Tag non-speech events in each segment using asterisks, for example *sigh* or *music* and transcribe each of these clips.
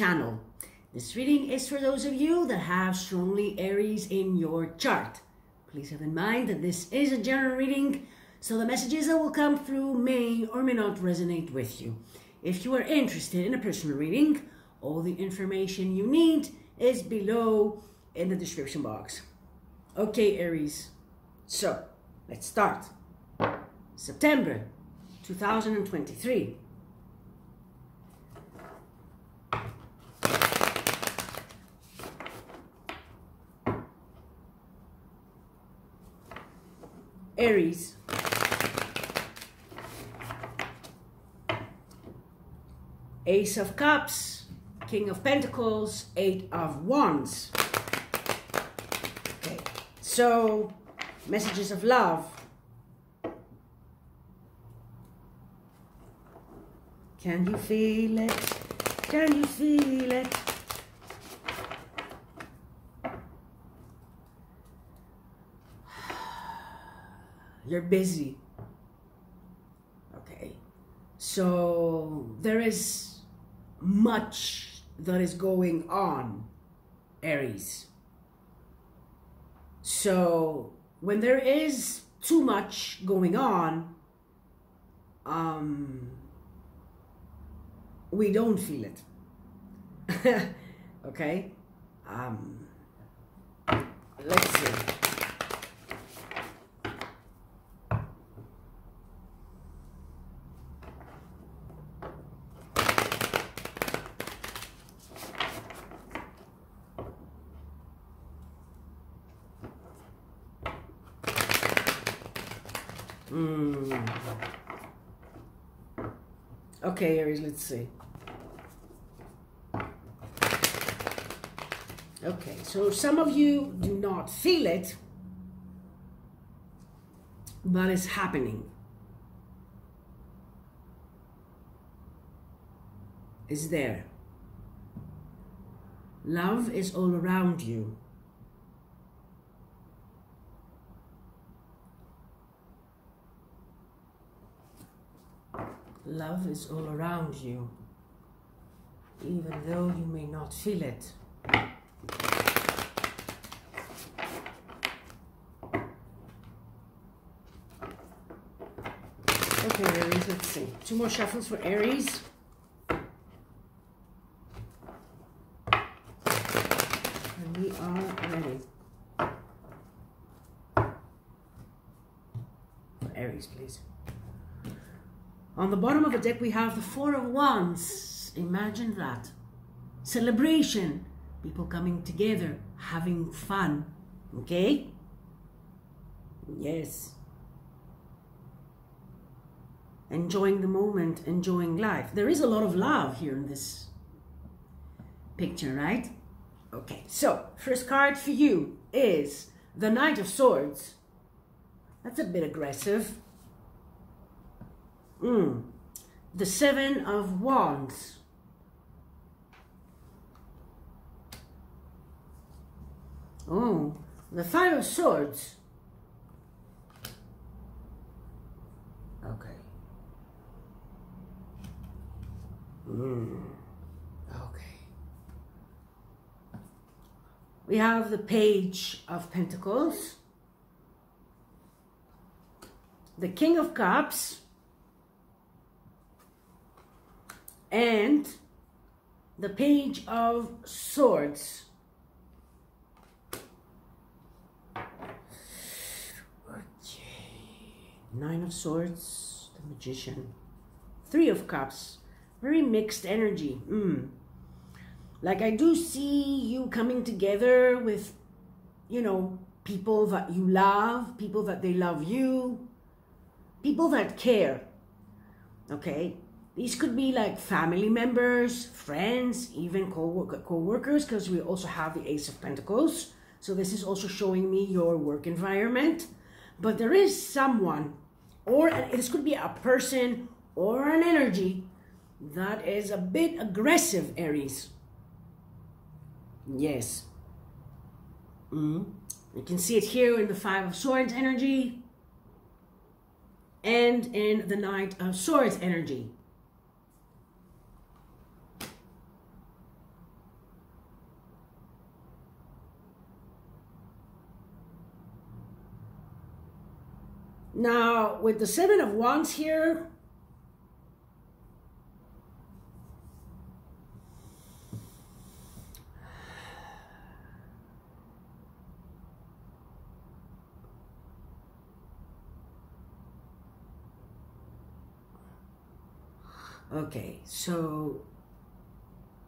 Channel. This reading is for those of you that have strongly Aries in your chart. Please have in mind that this is a general reading, so the messages that will come through may or may not resonate with you. If you are interested in a personal reading, all the information you need is below in the description box. Okay, Aries. So, let's start. September 2023. Aries. Ace of Cups, King of Pentacles, Eight of Wands. Okay, so messages of love. Can you feel it? Can you feel it? You're busy. Okay. So there is much that is going on, Aries. So when there is too much going on, um, we don't feel it. *laughs* okay? Um, let's see. Mm. Okay, Aries, let's see. Okay, so some of you do not feel it, but it's happening. It's there. Love is all around you. Love is all around you, even though you may not feel it. Okay, Aries, let's see. Two more shuffles for Aries. And we are ready. Aries, please. On the bottom of the deck, we have the Four of Wands. Imagine that. Celebration. People coming together, having fun. Okay? Yes. Enjoying the moment, enjoying life. There is a lot of love here in this picture, right? Okay, so first card for you is the Knight of Swords. That's a bit aggressive. Mm. The Seven of Wands. Oh, the Five of Swords. Okay. Mm. Okay. We have the Page of Pentacles. The King of Cups. And the page of swords. Nine of swords, the magician. Three of cups, very mixed energy. Mm. Like I do see you coming together with, you know, people that you love, people that they love you, people that care. Okay, these could be like family members, friends, even co-workers, because we also have the Ace of Pentacles. So this is also showing me your work environment. But there is someone, or this could be a person or an energy that is a bit aggressive, Aries. Yes. Mm. You can see it here in the Five of Swords energy and in the Knight of Swords energy. Now, with the Seven of Wands here, Okay, so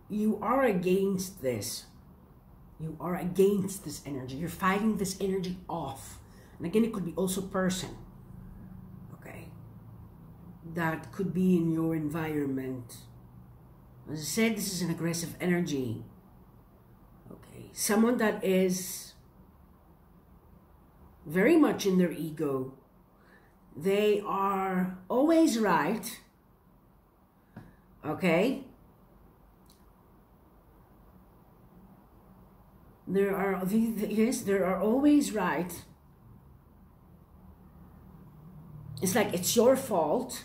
you are against this. You are against this energy. You're fighting this energy off. And again, it could be also person. That could be in your environment. As I said, this is an aggressive energy. Okay. Someone that is very much in their ego. They are always right Okay? There are, yes, there are always right. It's like it's your fault,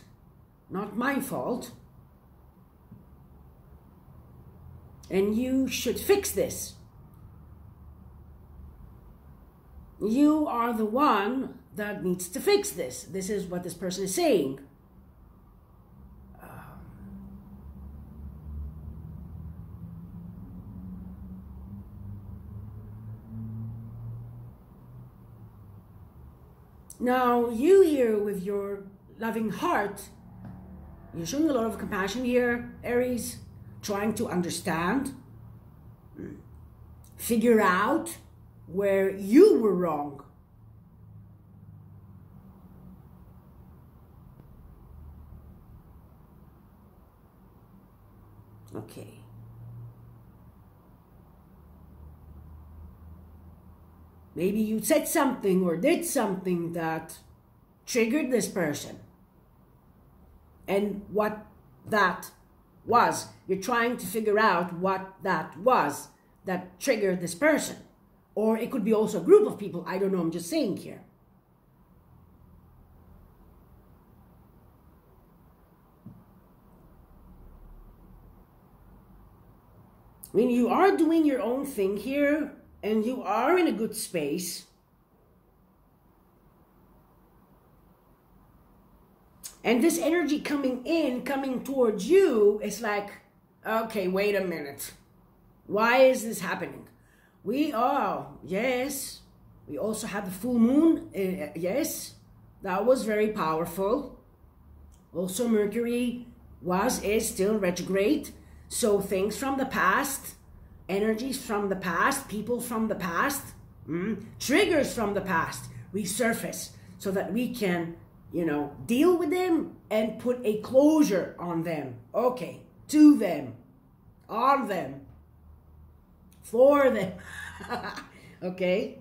not my fault. And you should fix this. You are the one that needs to fix this. This is what this person is saying. Um. Now, you here with your loving heart, you're showing a lot of compassion here, Aries, trying to understand, figure out where you were wrong. Okay. Maybe you said something or did something that triggered this person. And what that was. You're trying to figure out what that was that triggered this person. Or it could be also a group of people. I don't know. I'm just saying here. I mean, you are doing your own thing here and you are in a good space, and this energy coming in, coming towards you, is like, okay, wait a minute. Why is this happening? We are, yes. We also have the full moon, uh, yes. That was very powerful. Also, Mercury was, is still retrograde. So things from the past energies from the past, people from the past, mm, triggers from the past resurface so that we can, you know, deal with them and put a closure on them. Okay, to them, on them, for them. *laughs* okay?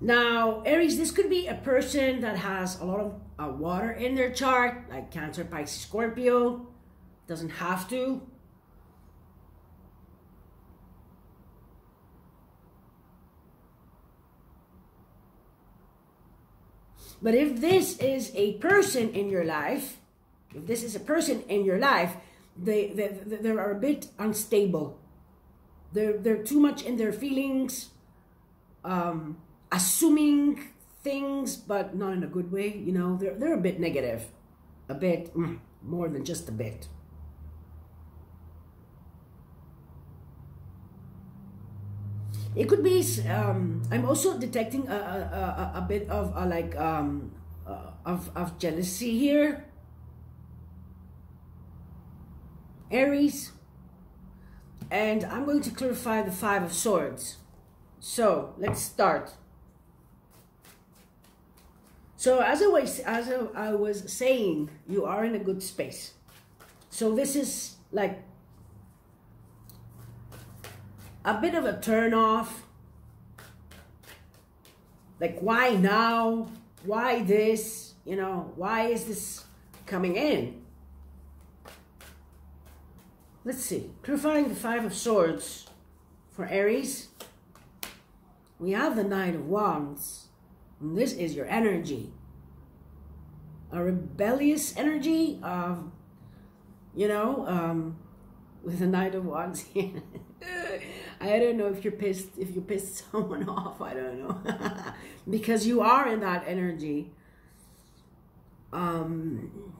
Now, Aries, this could be a person that has a lot of uh, water in their chart, like Cancer, Pisces, Scorpio. Doesn't have to. But if this is a person in your life, if this is a person in your life, they, they, they are a bit unstable. They're, they're too much in their feelings. Um, assuming things, but not in a good way. You know, they're, they're a bit negative, a bit mm, more than just a bit. It could be, um, I'm also detecting a, a, a, a bit of a, like, um, uh, of, of jealousy here. Aries. And I'm going to clarify the Five of Swords. So, let's start. So as I was as I was saying, you are in a good space. So this is like a bit of a turn off. Like why now? Why this? You know, why is this coming in? Let's see. Clarifying the Five of Swords for Aries. We have the Knight of Wands. And this is your energy. A rebellious energy of, you know, um, with the Knight of Wands *laughs* here. I don't know if you're pissed, if you pissed *laughs* someone off. I don't know. *laughs* because you are in that energy um,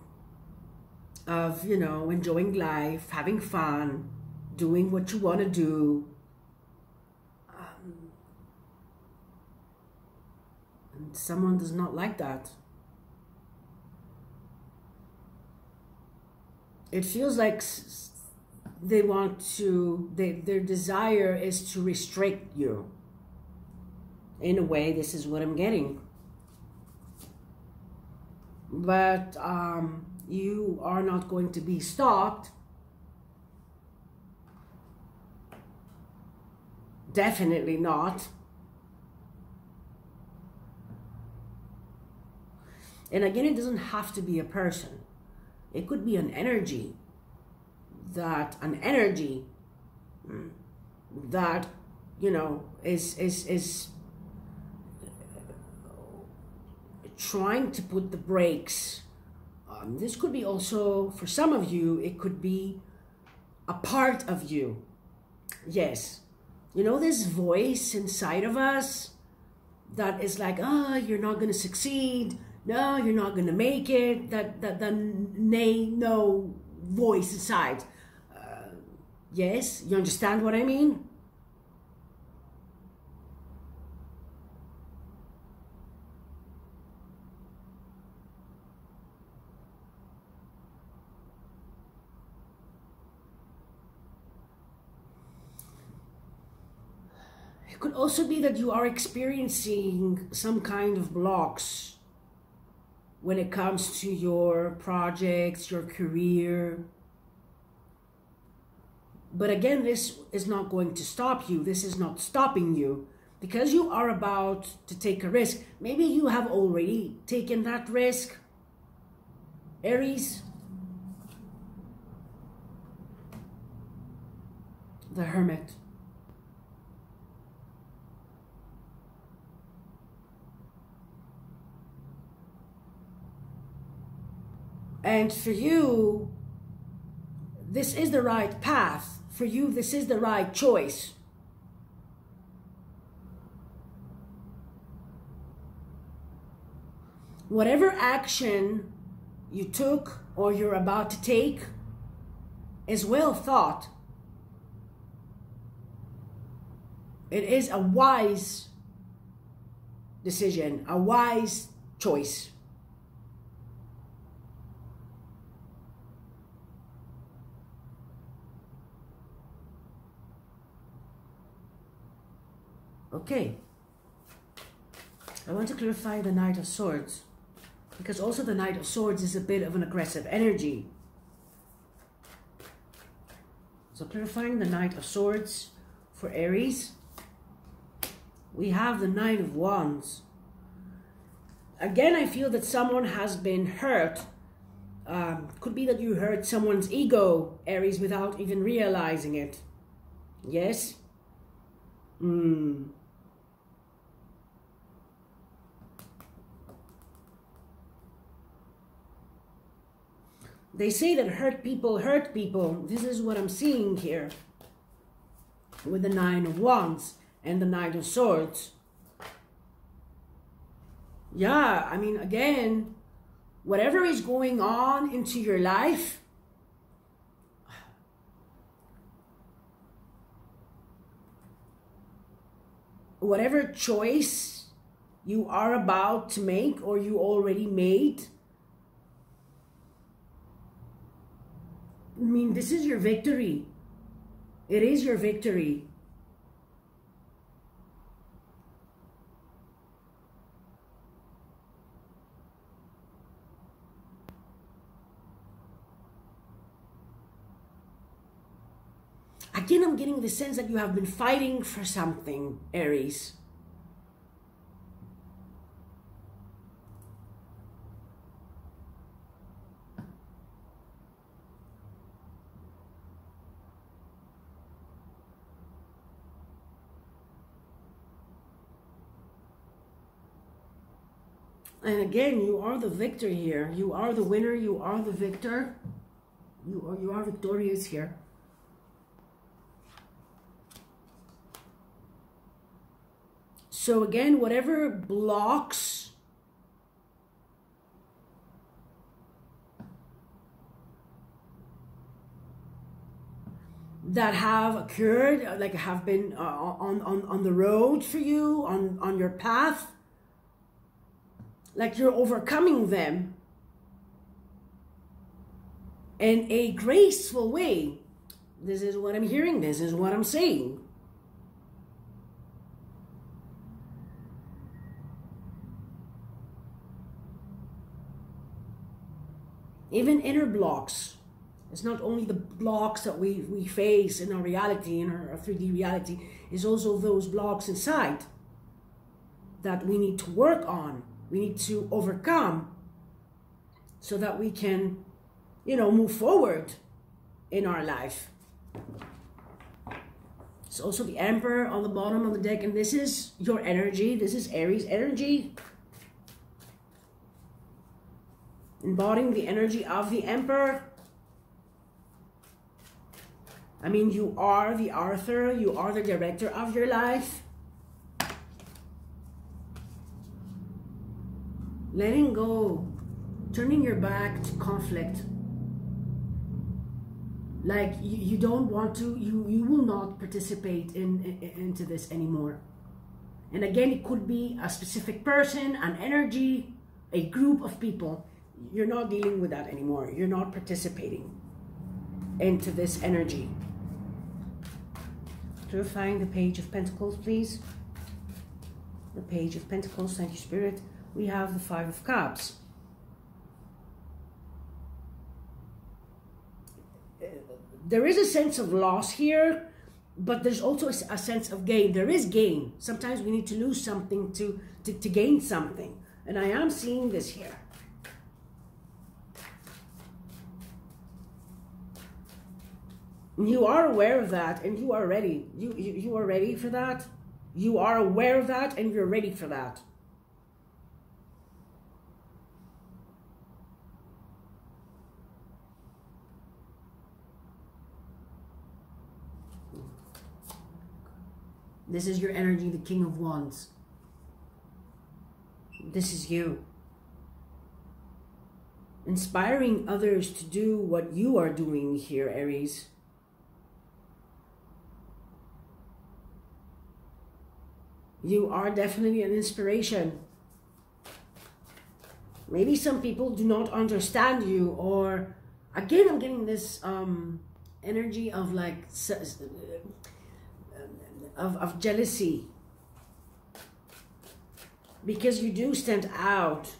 of, you know, enjoying life, having fun, doing what you want to do. Um, and someone does not like that. It feels like they want to, they, their desire is to restrict you. In a way, this is what I'm getting. But um, you are not going to be stopped. Definitely not. And again, it doesn't have to be a person. It could be an energy that an energy mm, that you know is is is trying to put the brakes um, this could be also for some of you it could be a part of you. Yes. You know this voice inside of us that is like ah oh, you're not going to succeed. No you're not going to make it. That that the nay no voice inside Yes, you understand what I mean? It could also be that you are experiencing some kind of blocks when it comes to your projects, your career, but again, this is not going to stop you. This is not stopping you because you are about to take a risk. Maybe you have already taken that risk. Aries. The Hermit. And for you, this is the right path for you, this is the right choice. Whatever action you took or you're about to take is well thought. It is a wise decision, a wise choice. Okay. I want to clarify the Knight of Swords. Because also the Knight of Swords is a bit of an aggressive energy. So clarifying the Knight of Swords for Aries. We have the Nine of Wands. Again, I feel that someone has been hurt. Um, could be that you hurt someone's ego, Aries, without even realizing it. Yes? Hmm. They say that hurt people hurt people. This is what I'm seeing here with the Nine of Wands and the Knight of Swords. Yeah, I mean, again, whatever is going on into your life, whatever choice you are about to make or you already made, I mean, this is your victory. It is your victory. Again, I'm getting the sense that you have been fighting for something, Aries. And again, you are the victor here. You are the winner. You are the victor. You are, you are victorious here. So again, whatever blocks that have occurred, like have been uh, on, on, on the road for you, on, on your path, like you're overcoming them in a graceful way. This is what I'm hearing, this is what I'm saying. Even inner blocks it's not only the blocks that we, we face in our reality, in our 3D reality, it's also those blocks inside that we need to work on, we need to overcome so that we can, you know, move forward in our life. It's also the Emperor on the bottom of the deck, and this is your energy. This is Aries energy. Embodying the energy of the Emperor. I mean, you are the author, you are the director of your life. Letting go, turning your back to conflict. Like you, you don't want to, you, you will not participate in, in into this anymore. And again, it could be a specific person, an energy, a group of people. You're not dealing with that anymore. You're not participating into this energy. Clarifying the Page of Pentacles, please. The Page of Pentacles, thank you, Spirit. We have the Five of Cups. There is a sense of loss here, but there's also a sense of gain. There is gain. Sometimes we need to lose something to, to, to gain something. And I am seeing this here. You are aware of that and you are ready. You, you, you are ready for that. You are aware of that and you're ready for that. This is your energy, the King of Wands. This is you. Inspiring others to do what you are doing here, Aries. You are definitely an inspiration. Maybe some people do not understand you, or again, I'm getting this um, energy of like of, of jealousy because you do stand out.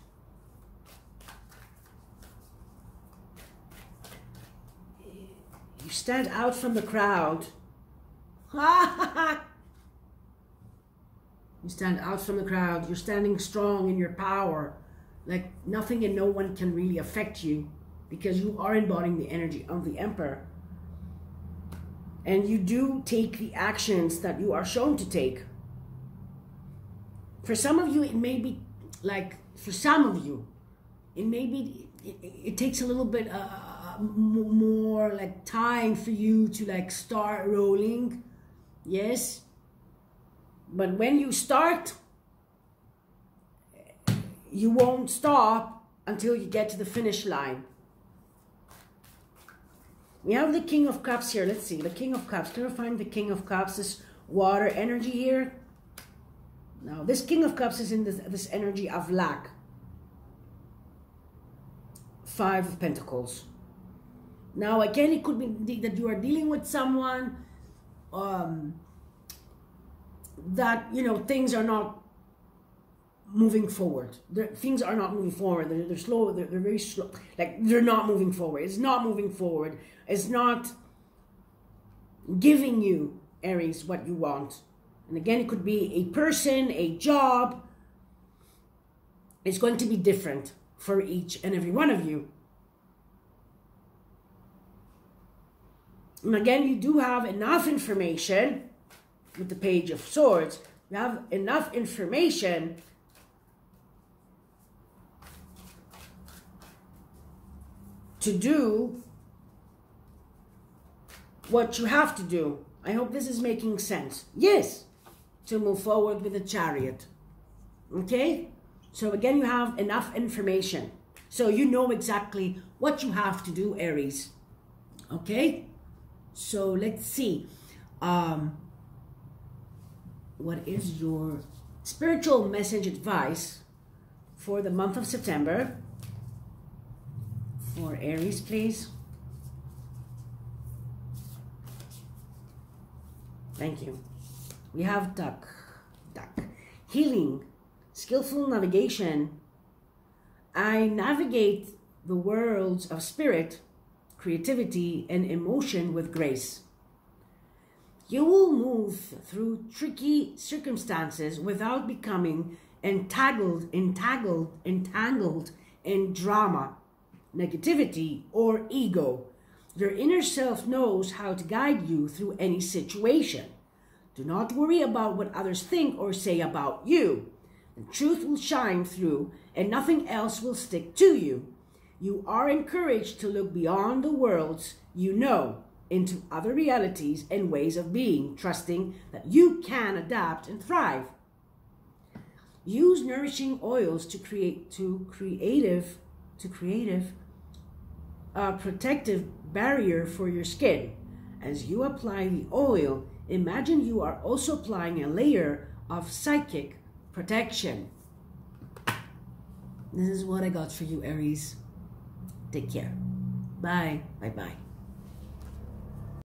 You stand out from the crowd. *laughs* You stand out from the crowd. You're standing strong in your power. Like nothing and no one can really affect you because you are embodying the energy of the emperor. And you do take the actions that you are shown to take. For some of you, it may be like, for some of you, it may be, it, it takes a little bit uh, more like time for you to like start rolling. Yes but when you start, you won't stop until you get to the finish line. We have the King of Cups here. Let's see. The King of Cups. Can we find the King of Cups? This water energy here. Now, this King of Cups is in this, this energy of lack. Five of Pentacles. Now, again, it could be that you are dealing with someone um, that you know things are not moving forward. They're, things are not moving forward. They're, they're slow. They're, they're very slow. Like they're not moving forward. It's not moving forward. It's not giving you Aries what you want. And again, it could be a person, a job. It's going to be different for each and every one of you. And again, you do have enough information with the Page of Swords, you have enough information to do what you have to do. I hope this is making sense. Yes, to move forward with the chariot. Okay? So again, you have enough information. So you know exactly what you have to do, Aries. Okay? So let's see. Um, what is your spiritual message advice for the month of September? For Aries, please. Thank you. We have duck, duck, healing, skillful navigation. I navigate the worlds of spirit, creativity, and emotion with grace. You will move through tricky circumstances without becoming entangled, entangled, entangled in drama, negativity, or ego. Your inner self knows how to guide you through any situation. Do not worry about what others think or say about you. The truth will shine through and nothing else will stick to you. You are encouraged to look beyond the worlds you know into other realities and ways of being, trusting that you can adapt and thrive. Use nourishing oils to create to creative to creative a protective barrier for your skin. As you apply the oil, imagine you are also applying a layer of psychic protection. This is what I got for you, Aries. Take care. Bye. Bye bye.